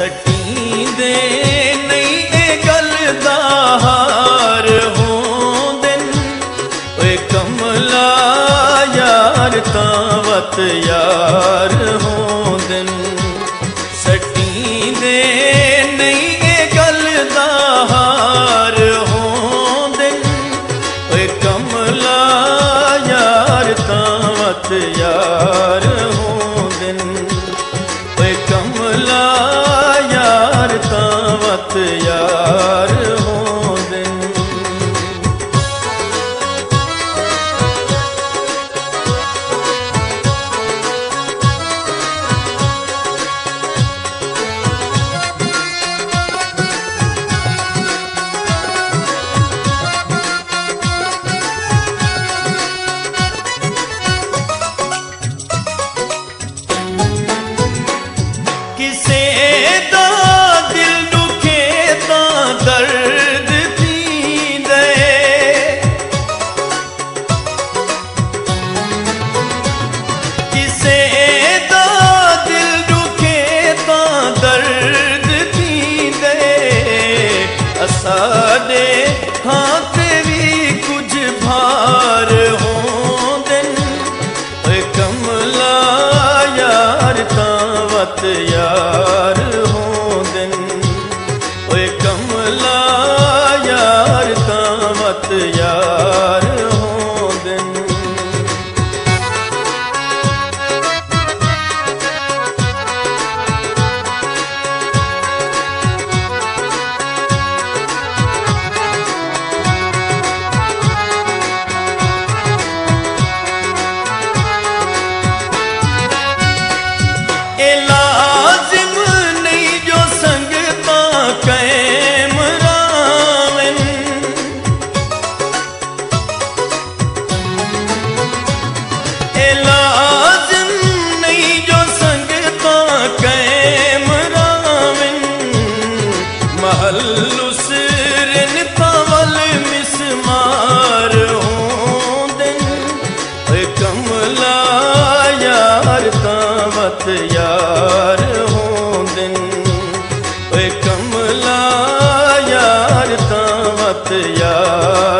ਸਟੀ ਦੇ ਨਹੀਂ ਇਹ ਗੱਲ ਦਾ ਹਾਰ ਹੋਂਦਨ ਕਮਲਾ ਯਾਰ ਤਾਂ ਵਤ ਯਾਰ ਹੋਂਦਨ। ਸਟੀ ਦੇ ਨਹੀਂ ਇਹ ਗੱਲ ਦਾ ਹਾਰ ਹੋਂਦਨ। ਓਏ ਕਮਲਾ ਯਾਰ ਤਾਂ ਵਤ ਯਾਰ ਹੋਂਦਨ। ਸਾਥਿਆ ਹੱਥਾਂ ਤੇ ਵੀ ਕੁਝ ਭਾਰ ਹੋਂਦੇ ਓਏ ਕਮਲਾ ਯਾਰ ਤਾਂ ਵਤ ਯਾਰ। ਓਏ ਕਮਲਾ ਯਾਰ ਤਾਂ ਮਤ ਯਾਰ।